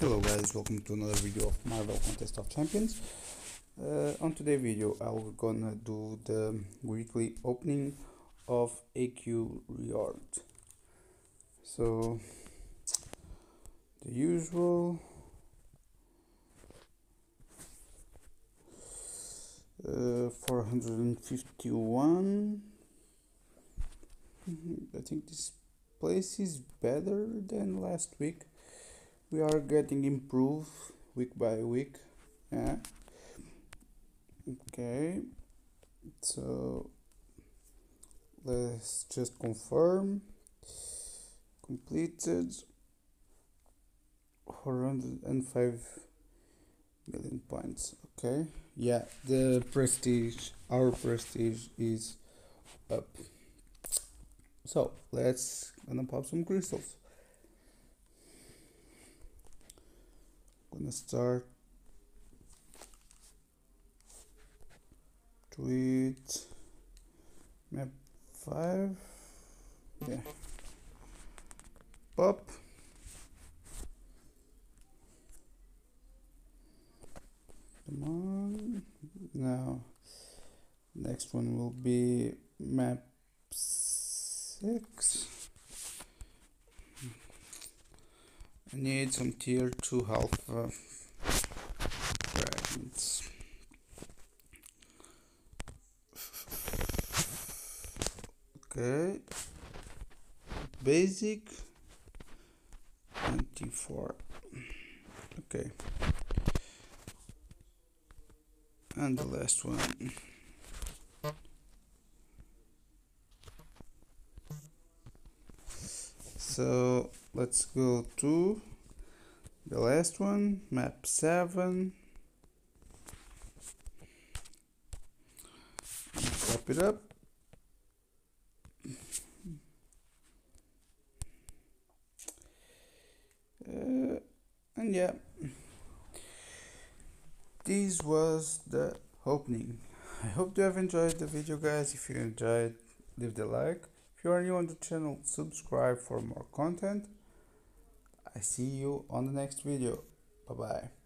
Hello guys, welcome to another video of Marvel Contest of Champions. Uh, on today's video I'm gonna do the weekly opening of AQ Reward. So, the usual uh, 451 I think this place is better than last week we are getting improved week by week yeah. Okay so let's just confirm. Completed 405 million points okay. Yeah the prestige our prestige is up. So let's gonna pop some crystals gonna start. Tweet. Map 5 yeah. Pop. Come on. Now next one will be map 6 I need some tier 2 alpha uh, fragments. Okay. Basic 24. Okay. And the last one. So let's go to the last one, map 7. Pop it up. Uh, and yeah, this was the opening. I hope you have enjoyed the video guys. If you enjoyed, leave the like. If you are new on the channel, subscribe for more content. I see you on the next video. Bye bye.